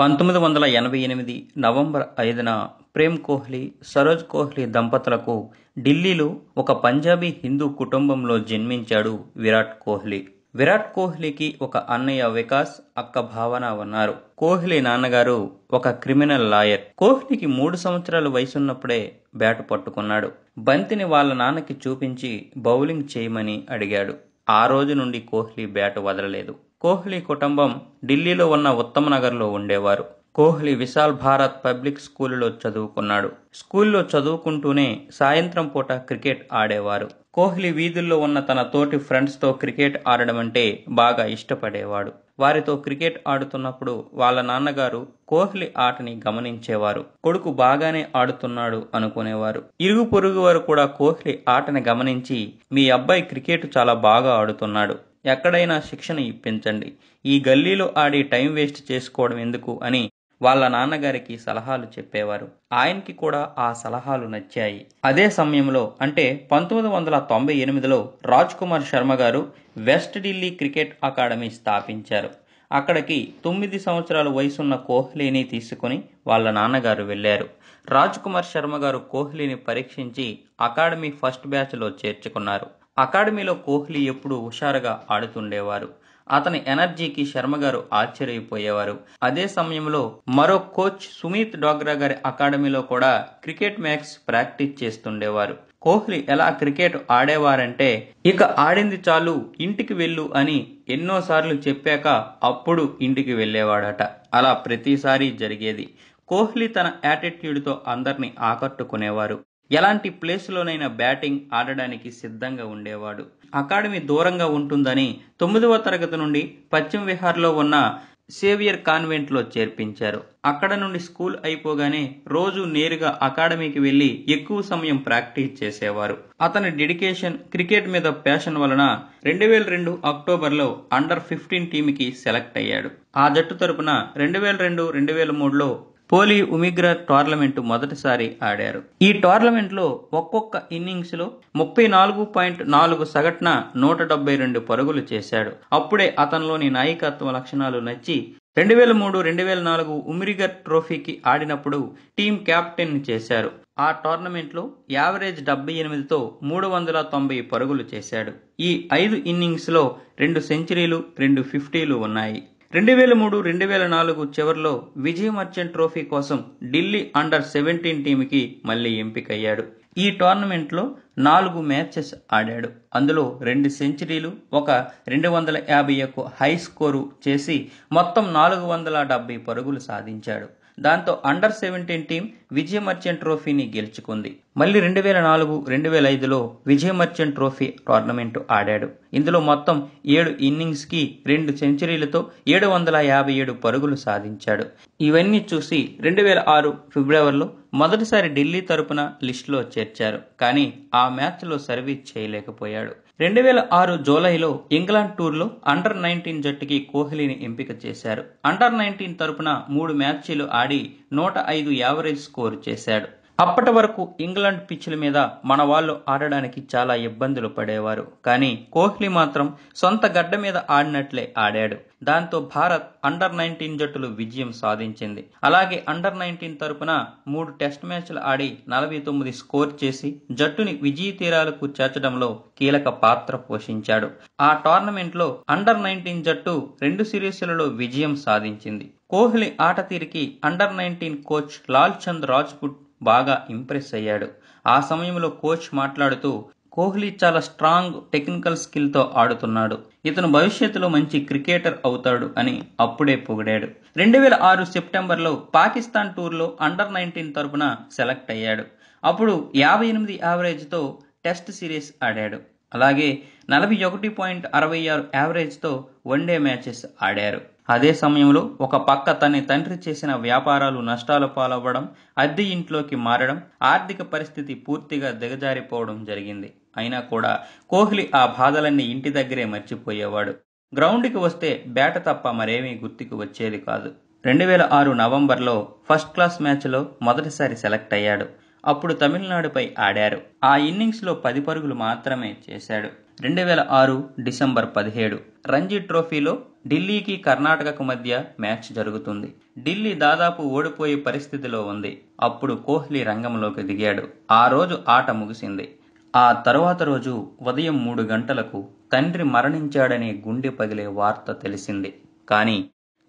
పంతొమ్మిది వందల ఎనభై ఎనిమిది నవంబర్ ఐదున ప్రేమ్ కోహ్లీ సరోజ్ కోహ్లీ దంపతులకు ఢిల్లీలో ఒక పంజాబీ హిందూ కుటుంబంలో జన్మించాడు విరాట్ కోహ్లీ. విరాట్ కోహ్లీకి ఒక అన్నయ్య వికాస్ అక్క భావన ఉన్నారు. కోహ్లీ నాన్నగారు ఒక క్రిమినల్ లాయర్. కోహ్లీకి మూడు సంవత్సరాల వయసున్నప్పుడే బ్యాటు పట్టుకున్నాడు. బంతిని వాళ్ళ నాన్నకి చూపించి బౌలింగ్ చేయమని అడిగాడు. ఆ రోజు నుండి కోహ్లీ బ్యాటు వదలలేదు. కోహ్లీ కుటుంబం ఢిల్లీలో ఉన్న ఉత్తమ నగర్లో ఉండేవారు. కోహ్లీ విశాల్ భారత్ పబ్లిక్ స్కూలులో చదువుకున్నాడు. స్కూల్లో చదువుకుంటూనే సాయంత్రం పూట క్రికెట్ ఆడేవారు. కోహ్లీ వీధుల్లో ఉన్న తన తోటి ఫ్రెండ్స్తో క్రికెట్ ఆడడం అంటే బాగా ఇష్టపడేవాడు. వారితో క్రికెట్ ఆడుతున్నప్పుడు వాళ్ళ నాన్నగారు కోహ్లీ ఆటని గమనించేవారు. కొడుకు బాగానే ఆడుతున్నాడు అనుకునేవారు. ఇరుగు పొరుగు వారు కూడా కోహ్లీ ఆటని గమనించి మీ అబ్బాయి క్రికెట్ చాలా బాగా ఆడుతున్నాడు. ఎక్కడైనా శిక్షణ ఇప్పించండి. ఈ గల్లీలో ఆడి టైం వేస్ట్ చేసుకోవడం ఎందుకు అని వాళ్ళ నాన్నగారికి సలహాలు చెప్పేవారు. ఆయనకి కూడా ఆ సలహాలు నచ్చాయి. అదే సమయంలో అంటే పంతొమ్మిది వందల తొంభై ఎనిమిదిలో రాజ్ కుమార్ శర్మ గారు వెస్ట్ ఢిల్లీ క్రికెట్ అకాడమీ స్థాపించారు. అక్కడికి తొమ్మిది సంవత్సరాల వయసున్న కోహ్లీని తీసుకుని వాళ్ళ నాన్నగారు వెళ్ళారు. రాజ్ కుమార్ శర్మ గారు కోహ్లీని పరీక్షించి అకాడమీ ఫస్ట్ బ్యాచ్లో చేర్చుకున్నారు. అకాడమీలో కోహ్లీ ఎప్పుడూ హుషారుగా ఆడుతుండేవారు. అతని ఎనర్జీకి శర్మ గారు ఆశ్చర్యపోయేవారు. అదే సమయంలో మరో కోచ్ సుమీత్ డోగ్రా గారి అకాడమీలో కూడా క్రికెట్ మ్యాచ్ ప్రాక్టీస్ చేస్తుండేవారు. కోహ్లీ ఎలా క్రికెట్ ఆడేవారంటే ఇక ఆడింది చాలు ఇంటికి వెళ్ళు అని ఎన్నోసార్లు చెప్పాక అప్పుడు ఇంటికి వెళ్ళేవాడట. అలా ప్రతిసారి జరిగేది. కోహ్లీ తన యాటిట్యూడ్తో అందరినీ ఆకట్టుకునేవారు. ఎలాంటి ప్లేస్లోనైనా బ్యాటింగ్ ఆడడానికి సిద్ధంగా ఉండేవాడు. అకాడమీ దూరంగా ఉంటుందని తొమ్మిదవ తరగతి నుండి పశ్చిమ విహార్లో ఉన్న సేవియర్ కాన్వెంట్లో చేర్పించారు. అక్కడ నుండి స్కూల్ అయిపోగానే రోజు నేరుగా అకాడమీకి వెళ్ళి ఎక్కువ సమయం ప్రాక్టీస్ చేసేవారు. అతని డెడికేషన్ క్రికెట్ మీద ప్యాషన్ వలన రెండు వేల రెండు అక్టోబర్లో అండర్ ఫిఫ్టీన్ టీమ్కి సెలెక్ట్ అయ్యాడు. ఆ జట్టు తరపున రెండు వేల రెండు రెండు వేల మూడులో పోలీ ఉమిగ్రా టోర్నమెంట్ మొదటిసారి ఆడారు. ఈ టోర్నమెంట్లో ఒక్కొక్క ఇన్నింగ్స్లో ముప్పై నాలుగు పాయింట్ నాలుగు సగటున నూట డెబ్బై రెండు పరుగులు చేశాడు. అప్పుడే అతనిలోని నాయకత్వ లక్షణాలు నచ్చి రెండు వేల మూడు రెండు వేల నాలుగు ఉమిరిగర్ ట్రోఫీకి ఆడినప్పుడు టీం కెప్టెన్ చేశారు. ఆ టోర్నమెంట్లో యావరేజ్ డెబ్బై ఎనిమిదితో మూడు వందల తొంభై పరుగులు చేశాడు. ఈ ఐదు ఇన్నింగ్స్లో రెండు సెంచరీలు రెండు ఫిఫ్టీలు ఉన్నాయి. రెండు వేల మూడు రెండు వేల నాలుగు చివరిలో విజయ్ మర్చెంట్ ట్రోఫీ కోసం ఢిల్లీ అండర్ సెవెంటీన్ టీంకి మళ్ళీ ఎంపికయ్యాడు. ఈ టోర్నమెంట్లో నాలుగు మ్యాచెస్ ఆడాడు. అందులో రెండు సెంచరీలు ఒక రెండు వందల యాభై ఒక్క హై స్కోరు చేసి మొత్తం నాలుగు వందల డెబ్బై పరుగులు సాధించాడు. దాంతో under seventeen team Vijay Merchant ట్రోఫీని గెలుచుకుంది. మళ్ళీ రెండు వేల నాలుగు రెండు వేల ఐదులో విజయ్ మర్చెంట్ ట్రోఫీ టోర్నమెంట్ ఆడాడు. ఇందులో మొత్తం ఏడు ఇన్నింగ్స్కి రెండు సెంచరీలతో ఏడు వందల యాభై ఏడు పరుగులు సాధించాడు. ఇవన్నీ చూసి రెండు వేల ఆరు ఫిబ్రవరిలో మొదటిసారి ఢిల్లీ తరపున లిస్టులో చేర్చారు. కానీ ఆ మ్యాచ్లో సర్వీస్ చేయలేకపోయాడు. రెండు వేల ఆరు జూలైలో ఇంగ్లాండ్ టూర్లో అండర్ నైన్టీన్ జట్టుకి కోహ్లీని ఎంపిక చేశారు. అండర్ నైన్టీన్ తరపున మూడు మ్యాచ్లు ఆడి నూట ఐదు యావరేజ్ స్కోర్ చేశాడు. అప్పటి వరకు ఇంగ్లాండ్ పిచ్ల మీద మన వాళ్ళు ఆడడానికి చాలా ఇబ్బందులు పడేవారు. కానీ కోహ్లీ మాత్రం సొంత గడ్డ మీద ఆడినట్లే ఆడాడు. దాంతో భారత్ అండర్ నైన్టీన్ జట్టులు విజయం సాధించింది. అలాగే అండర్ నైన్టీన్ తరపున మూడు టెస్ట్ మ్యాచ్లు ఆడి నలభై తొమ్మిది స్కోర్ చేసి జట్టుని విజయ తీరాలకు చేర్చడంలో కీలక పాత్ర పోషించాడు. ఆ టోర్నమెంట్లో అండర్ నైన్టీన్ జట్టు రెండు సిరీస్లలో విజయం సాధించింది. కోహ్లీ ఆట తీరికి under nineteen coach Lal Chand Rajput బాగా ఇంప్రెస్ అయ్యాడు. ఆ సమయంలో కోచ్ మాట్లాడుతూ కోహ్లీ చాలా స్ట్రాంగ్ టెక్నికల్ స్కిల్తో ఆడుతున్నాడు. ఇతను భవిష్యత్తులో మంచి క్రికెటర్ అవుతాడు అని అప్పుడే పొగిడాడు. రెండు వేల ఆరు సెప్టెంబర్లో పాకిస్తాన్ టూర్లో అండర్ నైన్టీన్ తరపున సెలెక్ట్ అయ్యాడు. అప్పుడు యాభై ఎనిమిది యావరేజ్తో టెస్ట్ సిరీస్ ఆడాడు. అలాగే నలభై ఒకటి పాయింట్ అరవై ఆరు యావరేజ్తో వన్డే మ్యాచెస్ ఆడారు. అదే సమయంలో ఒక పక్క తన తండ్రి చేసిన వ్యాపారాలు నష్టాల పాలవ్వడం అద్దె ఇంట్లోకి మారడం ఆర్థిక పరిస్థితి పూర్తిగా దిగజారిపోవడం జరిగింది. అయినా కూడా కోహ్లీ ఆ బాధలన్నీ ఇంటి దగ్గరే మర్చిపోయేవాడు. గ్రౌండ్కి వస్తే బ్యాట తప్ప మరేమీ గుర్తుకు వచ్చేది కాదు. రెండు వేల ఆరు నవంబర్లో ఫస్ట్ క్లాస్ మ్యాచ్లో మొదటిసారి సెలెక్ట్ అయ్యాడు. అప్పుడు తమిళనాడుపై ఆడారు. ఆ ఇన్నింగ్స్లో పది పరుగులు మాత్రమే చేశాడు. రెండు వేల ఆరు డిసెంబర్ పదిహేడు రంజీ ట్రోఫీలో ఢిల్లీకి కర్ణాటకకు మధ్య మ్యాచ్ జరుగుతుంది. ఢిల్లీ దాదాపు ఓడిపోయే పరిస్థితిలో ఉంది. అప్పుడు కోహ్లీ రంగంలోకి దిగాడు. ఆ రోజు ఆట ముగిసింది. ఆ తరువాత రోజు ఉదయం మూడు గంటలకు తండ్రి మరణించాడనే గుండె పగిలే వార్త తెలిసింది. కానీ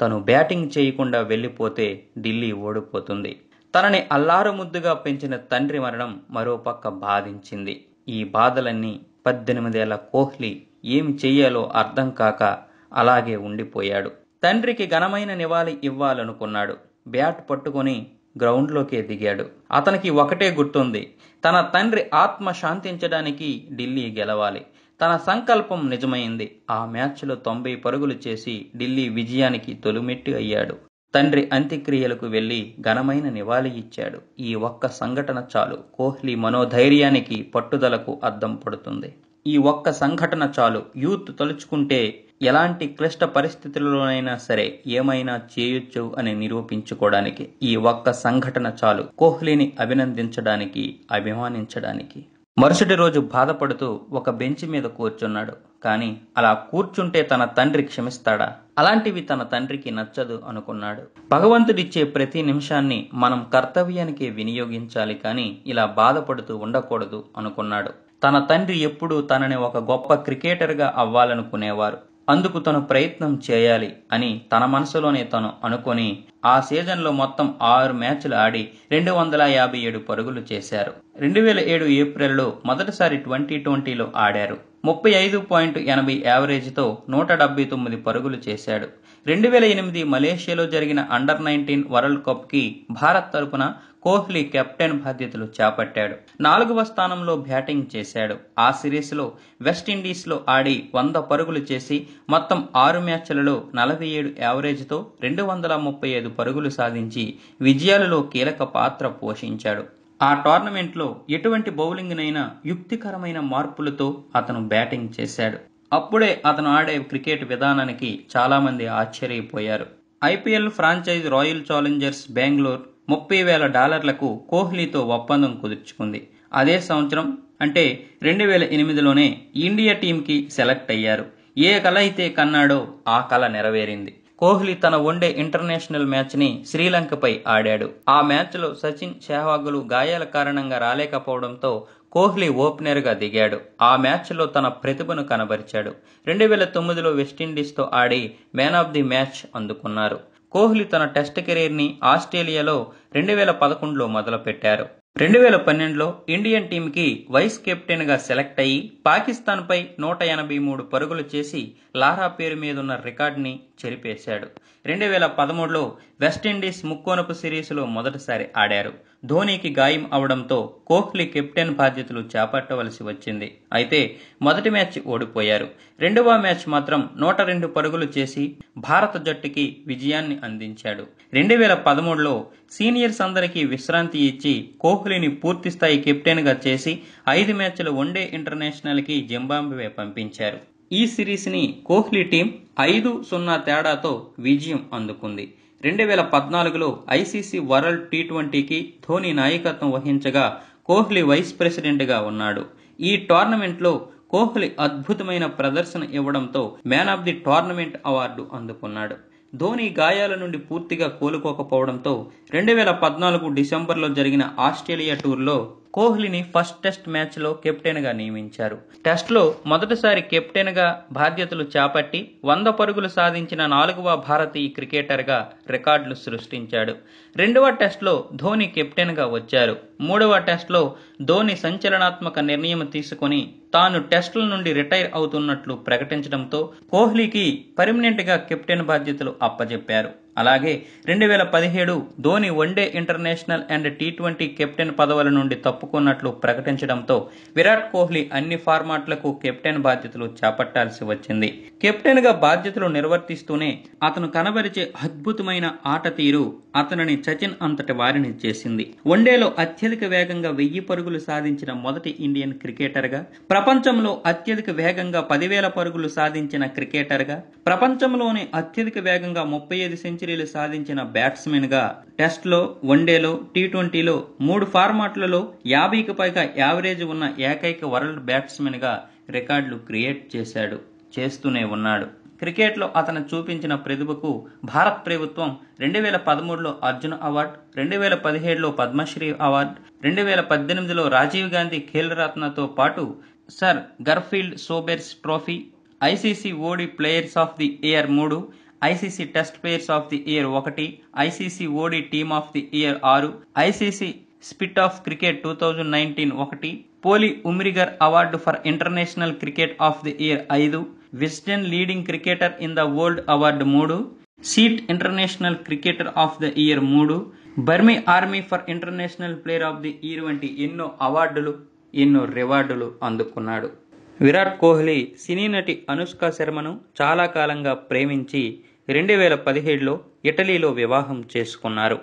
తను బ్యాటింగ్ చేయకుండా వెళ్ళిపోతే ఢిల్లీ ఓడిపోతుంది. తనని అల్లారు ముద్దుగా పెంచిన తండ్రి మరణం మరోపక్క బాధించింది. ఈ బాధలన్నీ పద్దెనిమిదేళ్ళ కోహ్లీ ఏమి చెయ్యాలో అర్థం కాక అలాగే ఉండిపోయాడు. తండ్రికి ఘనమైన నివాళి ఇవ్వాలనుకున్నాడు. బ్యాట్ పట్టుకొని గ్రౌండ్లోకే దిగాడు. అతనికి ఒకటే గుర్తుంది. తన తండ్రి ఆత్మ శాంతించడానికి ఢిల్లీ గెలవాలి. తన సంకల్పం నిజమైంది. ఆ మ్యాచ్లో తొంభై పరుగులు చేసి ఢిల్లీ విజయానికి తొలిమెట్టు అయ్యాడు. తండ్రి అంత్యక్రియలకు వెళ్ళి ఘనమైన నివాళి ఇచ్చాడు. ఈ ఒక్క సంఘటన చాలు. కోహ్లీ మనోధైర్యానికి పట్టుదలకు అద్దం పడుతుంది. ఈ ఒక్క సంఘటన చాలు. యూత్ తలుచుకుంటే ఎలాంటి క్లిష్ట పరిస్థితుల్లోనైనా సరే ఏమైనా చేయొచ్చు అని నిరూపించుకోవడానికి ఈ ఒక్క సంఘటన చాలు. కోహ్లీని అభినందించడానికి అభిమానించడానికి. మరుసటి రోజు బాధపడుతూ ఒక బెంచ్ మీద కూర్చున్నాడు. కానీ అలా కూర్చుంటే తన తండ్రి క్షమిస్తాడా? అలాంటివి తన తండ్రికి నచ్చదు అనుకున్నాడు. భగవంతుడిచ్చే ప్రతి నిమిషాన్ని మనం కర్తవ్యానికి వినియోగించాలి కానీ ఇలా బాధపడుతూ ఉండకూడదు అనుకున్నాడు. తన తండ్రి ఎప్పుడూ తనని ఒక గొప్ప క్రికెటర్గా అవ్వాలనుకునేవారు. అందుకు తను ప్రయత్నం చేయాలి అని తన మనసులోనే తను అనుకొని ఆ సీజన్లో మొత్తం ఆరు మ్యాచ్లు ఆడి రెండు వందల యాభై ఏడు పరుగులు చేశారు. రెండు వేల ఏడు ఏప్రిల్లో మొదటిసారి ట్వంటీ ట్వంటీలో ఆడారు. ముప్పై ఐదు పాయింట్ ఎనభై యావరేజ్తో నూట డెబ్బై తొమ్మిది పరుగులు చేశాడు. రెండు వేల ఎనిమిది మలేషియాలో జరిగిన అండర్ నైన్టీన్ వరల్డ్ కప్కి భారత్ తరపున కోహ్లీ కెప్టెన్ బాధ్యతలు చేపట్టాడు. నాలుగవ స్థానంలో బ్యాటింగ్ చేశాడు. ఆ సిరీస్లో వెస్టిండీస్లో ఆడి వంద పరుగులు చేసి మొత్తం ఆరు మ్యాచ్లలో నలభై ఏడు యావరేజ్తో రెండు వందల ముప్పై ఐదు పరుగులు సాధించి విజయాలలో కీలక పాత్ర పోషించాడు. ఆ టోర్నమెంట్లో ఎటువంటి బౌలింగ్నైనా యుక్తికరమైన మార్పులతో అతను బ్యాటింగ్ చేశాడు. అప్పుడే అతను ఆడే క్రికెట్ విధానానికి చాలామంది ఆశ్చర్యపోయారు. IPL franchise royal challengers Bengaluru ముప్పై వేల డాలర్లకు కోహ్లీతో ఒప్పందం కుదుర్చుకుంది. అదే సంవత్సరం అంటే రెండు వేల ఎనిమిదిలోనే ఇండియా టీంకి సెలెక్ట్ అయ్యారు. ఏ కళ అయితే కన్నాడో ఆ కళ నెరవేరింది. కోహ్లీ తన వన్డే ఇంటర్నేషనల్ మ్యాచ్ని శ్రీలంకపై ఆడాడు. ఆ మ్యాచ్లో సచిన్ సెహ్వాగులు గాయాల కారణంగా రాలేకపోవడంతో కోహ్లీ ఓపెనర్గా దిగాడు. ఆ మ్యాచ్లో తన ప్రతిభను కనబరిచాడు. రెండు వేల తొమ్మిదిలో వెస్టిండీస్తో ఆడి మ్యాన్ ఆఫ్ ది మ్యాచ్ అందుకున్నారు. కోహ్లీ తన టెస్ట్ కెరీర్ని ఆస్ట్రేలియాలో రెండు వేల పదకొండులో మొదలుపెట్టారు. రెండు వేల పన్నెండులో ఇండియన్ టీంకి వైస్ కెప్టెన్గా సెలెక్ట్ అయ్యి పాకిస్తాన్పై నూట ఎనభై మూడు పరుగులు చేసి లారా పేరు మీదున్న రికార్డుని చెరిపేశాడు. రెండు వేల పదమూడులో వెస్టిండీస్ ముక్కోనపు సిరీస్లో మొదటిసారి ఆడారు. ధోనీకి గాయం అవడంతో కోహ్లీ కెప్టెన్ బాధ్యతలు చేపట్టవలసి వచ్చింది. అయితే మొదటి మ్యాచ్ ఓడిపోయారు. రెండవ మ్యాచ్ మాత్రం నూట రెండు పరుగులు చేసి భారత జట్టుకి విజయాన్ని అందించాడు. రెండు వేల పదమూడులో సీనియర్స్ అందరికీ విశ్రాంతి ఇచ్చి కోహ్లీని పూర్తిస్థాయి కెప్టెన్గా చేసి ఐదు మ్యాచ్ల వన్డే ఇంటర్నేషనల్కి జింబాబ్వే పంపించారు. ఈ సిరీస్ని కోహ్లీ టీం ఐదు సున్నా తేడాతో విజయం అందుకుంది. రెండు వేల పద్నాలుగులో ఐసీసీ వరల్డ్ టీ ట్వంటీకి ధోని నాయకత్వం వహించగా కోహ్లీ వైస్ ప్రెసిడెంట్గా ఉన్నాడు. ఈ టోర్నమెంట్లో కోహ్లీ అద్భుతమైన ప్రదర్శన ఇవ్వడంతో man of the tournament award అందుకున్నాడు. ధోని గాయాల నుండి పూర్తిగా కోలుకోకపోవడంతో రెండు వేల పద్నాలుగు డిసెంబర్లో జరిగిన ఆస్ట్రేలియా టూర్లో కోహ్లీని ఫస్ట్ టెస్ట్ మ్యాచ్లో కెప్టెన్గా నియమించారు. టెస్ట్లో మొదటిసారి కెప్టెన్గా బాధ్యతలు చేపట్టి వంద పరుగులు సాధించిన నాలుగవ భారతీయ క్రికెటర్గా రికార్డులు సృష్టించాడు. రెండవ టెస్ట్లో ధోని కెప్టెన్గా వచ్చారు. మూడవ టెస్ట్లో ధోని సంచలనాత్మక నిర్ణయం తీసుకొని తాను టెస్టుల నుండి రిటైర్ అవుతున్నట్లు ప్రకటించడంతో కోహ్లీకి పర్మనెంట్గా కెప్టెన్ బాధ్యతలు అప్పజెప్పారు. అలాగే రెండు వేల పదిహేడు Dhoni one day international and T twenty captain పదవుల నుండి తప్పుకున్నట్లు ప్రకటించడంతో విరాట్ కోహ్లీ అన్ని ఫార్మాట్లకు కెప్టెన్ బాధ్యతలు చేపట్టాల్సి వచ్చింది. కెప్టెన్గా బాధ్యతలు నిర్వర్తిస్తూనే అతను కనబరిచే అద్భుతమైన ఆట తీరు అతనిని సచిన్ అంతటి వారిని చేసింది. వన్డేలో అత్యధిక వేగంగా వెయ్యి పరుగులు సాధించిన మొదటి ఇండియన్ క్రికెటర్గా ప్రపంచంలో అత్యధిక వేగంగా పదివేల పరుగులు సాధించిన క్రికెటర్గా ప్రపంచంలోనే అత్యధిక వేగంగా ముప్పై ఐదు సెంచరీ సెంచరీలు సాధించిన బ్యాట్స్మెన్గా టెస్ట్లో వన్డేలో టీ ట్వంటీలో మూడు ఫార్మాట్లలో యాభైకి పైగా యావరేజ్ ఉన్న ఏకైక వరల్డ్ బ్యాట్స్మెన్గా రికార్డులు క్రియేట్ చేశాడు చేస్తూనే ఉన్నాడు. క్రికెట్లో అతను చూపించిన ప్రతిభకు భారత్ ప్రభుత్వం రెండు వేల పదమూడులో అర్జున్ అవార్డు రెండు వేల పదిహేడులో పద్మశ్రీ అవార్డు రెండు వేల పద్దెనిమిదిలో రాజీవ్ గాంధీ ఖేల్ రత్నతో పాటు sir Garfield Sobers trophy ICC ODI players of the year మూడు ICC test players of the year ఒకటి ICC ODI team of the year ఆరు ICC spirit of cricket two thousand nineteen ఒకటి Polly Umrigar award for international cricket of the year ఐదు Wisden leading cricketer in the world award మూడు CEAT international cricketer of the year మూడు Barmy Army for international player of the year వంటి ఎన్నో అవార్డులు ఎన్నో రివార్డులు అందుకున్నాడు. విరాట్ కోహ్లీ సినీ నటి అనుష్క శర్మను చాలా కాలంగా ప్రేమించి రెండు వేల పదిహేడులో ఇటలీలో వివాహం చేసుకున్నారు.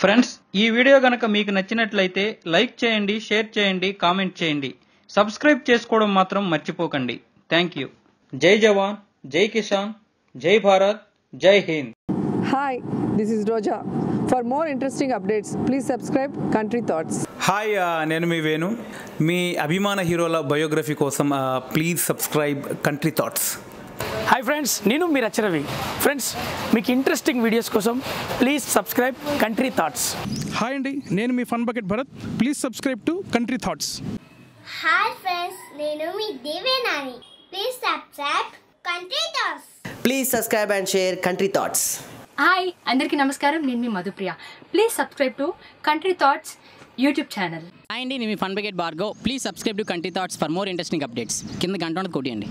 ఫ్రెండ్స్ ఈ వీడియో గనక మీకు నచ్చినట్లయితే లైక్ చేయండి షేర్ చేయండి కామెంట్ చేయండి. సబ్స్క్రైబ్ చేసుకోవడం మాత్రం మర్చిపోకండి. Thank you. జై జవాన్ జై కిసాన్ జై భారత్ జై Hind. Hi, this is Roja. For more interesting updates, please subscribe Country Thoughts. Hi నేను మీ వేణు. మీ అభిమాన హీరోల బయోగ్రఫీ కోసం please subscribe country thoughts hi friends నేను మీ రచరవి. ఫ్రెండ్స్ మీకు ఇంట్రెస్టింగ్ వీడియోస్ కోసం please subscribe country thoughts hi అండి నేను మీ fun bucket Bharath please subscribe to country thoughts hi friends నేను మీ దేవేనాని. Please subscribe country thoughts Please subscribe and share Country Thoughts. Hi అందరికీ నమస్కారం. నేను మీ Madhupriya. Please subscribe to country thoughts YouTube channel hi అండి నేను మీ fun bucket Bhargav please subscribe to country thoughts for more interesting updates కింద గంట కొట్టియండి.